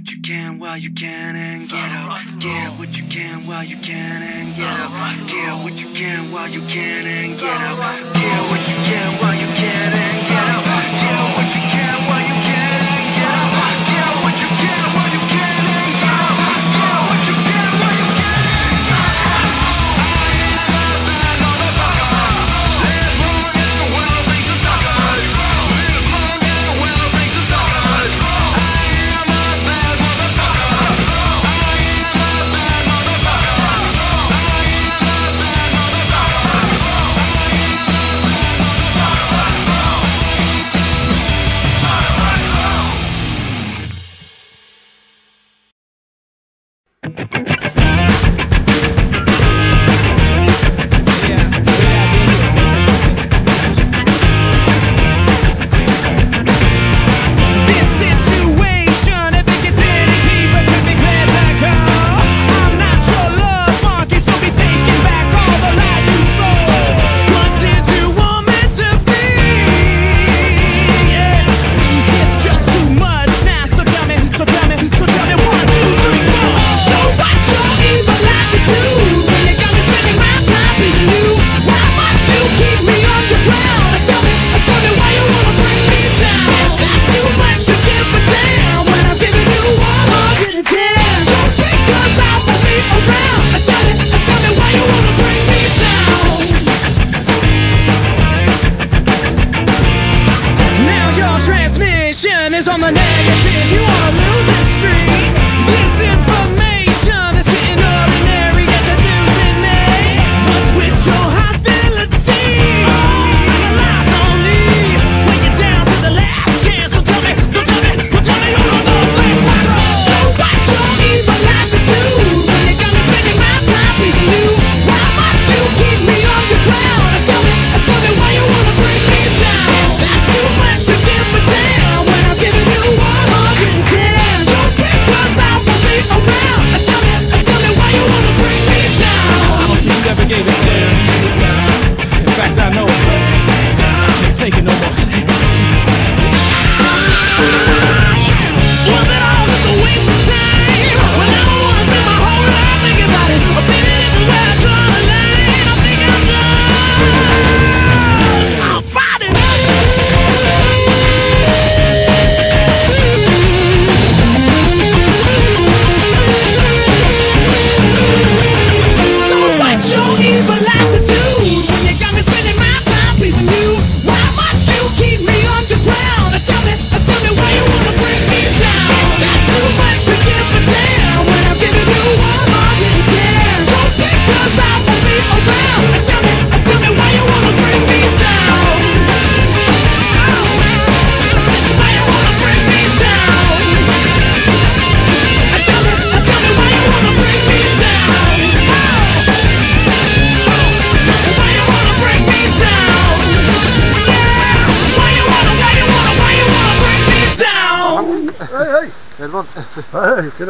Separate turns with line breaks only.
what you can while you can and get up. Get what you can while you can and get up. Get what you can while you can and get up.
monte. ¡Ay, que!